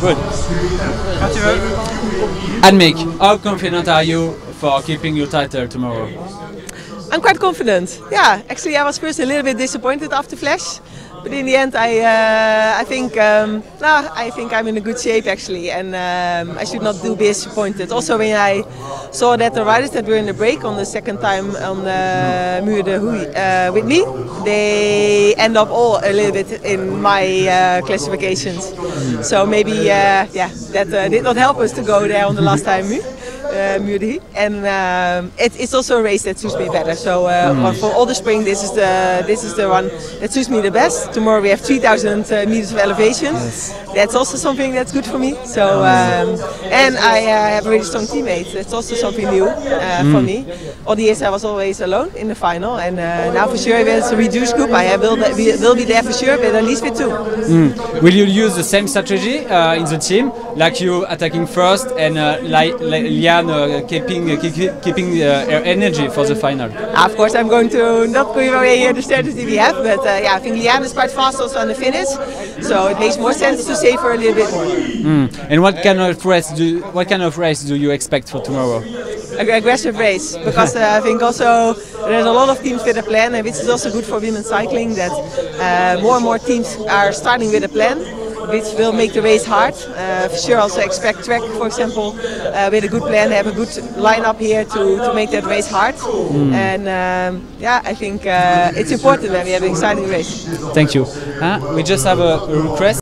Good. Annemiek, how confident are you for keeping your title tomorrow? I'm quite confident. Yeah, actually, I was first a little bit disappointed after Flèche, but in the end, I uh, I think um, nah, I think I'm in a good shape actually, and um, I should not do be disappointed. Also, when I saw that the riders that were in the break on the second time on the Muur de Huy uh, with me, they end up all a little bit in my uh, classifications. So maybe uh, yeah, that uh, did not help us to go there on the last time. Muur uh, Muur de Huy. and um, it, it's also a race that suits me better. So uh, for all the spring, this is the this is the one that suits me the best. Tomorrow we have 3,000 uh, meters of elevation. That's also something that's good for me. So um, and I uh, have a really strong teammate. That's also something new uh, for me. All the years I was always alone in the final, and uh, now for sure it's a reduced group. I will be, will be there for sure, but at least with two. Will you use the same strategy uh, in the team, like you attacking first and uh, Li- Liane uh, keeping uh, keeping uh, her energy for the final? Of course, I'm going to not give away here the strategy we have, but uh, yeah, I think Liane is quite fast also on the finish, so it makes more sense to her a little bit more. And what kind of race do what kind of race do you expect for tomorrow? Ag- aggressive race because uh, I think also there's a lot of teams with a plan, and which is also good for women's cycling that uh, more and more teams are starting with a plan. Which will make the race hard. Uh, for sure, also expect Trek, for example, uh, with a good plan, they have a good lineup here to, to make that race hard. And um, yeah, I think uh, it's important that we have an exciting race. Thank you. Uh, we just have a, a request.